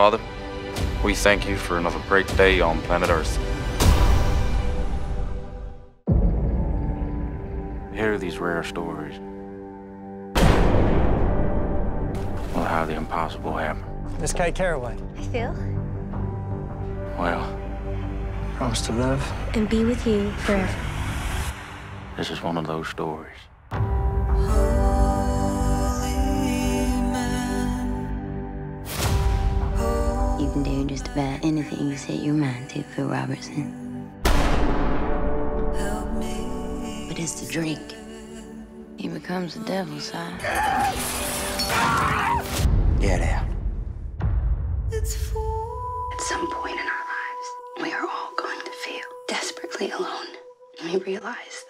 Father, we thank you for another great day on planet Earth. Hear these rare stories. Well, how the impossible happened. Miss Kay Carroway. I feel. Well, Promise to love. And be with you forever. this is one of those stories. You can do just about anything you set your mind to, Phil Robertson. But it's the drink. He becomes the devil, side. Get out. At some point in our lives, we are all going to feel desperately alone. And we realize